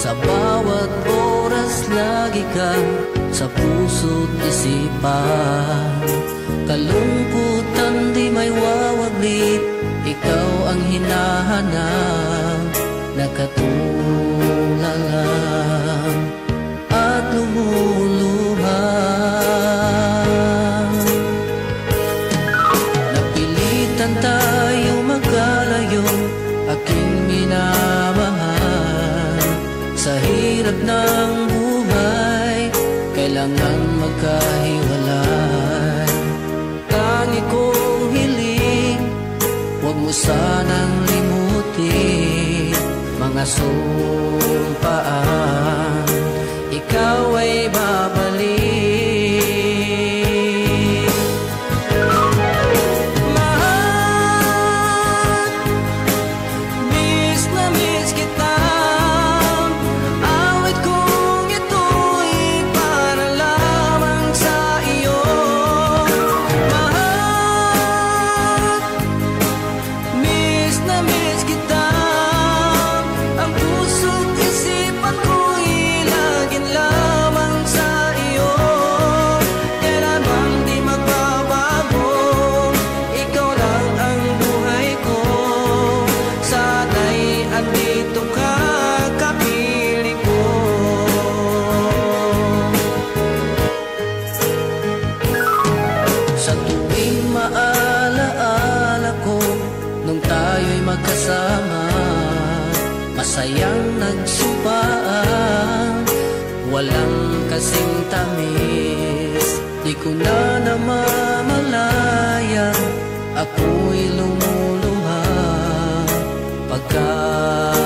Sa bawat oras lagi ka sa puso't isipan. Kalungkutan di may wawaglit Ikaw ang hinahanap. Nakatulog hirap ng buhay Kailangan magkahiwalay. Tangi kong hiling Huwag mo sanang limutin Mga sumpaan. sayang nagsupaan Walang kasing tamis. Di ko na namamalayan Ako'y lumuluha. Pagkakas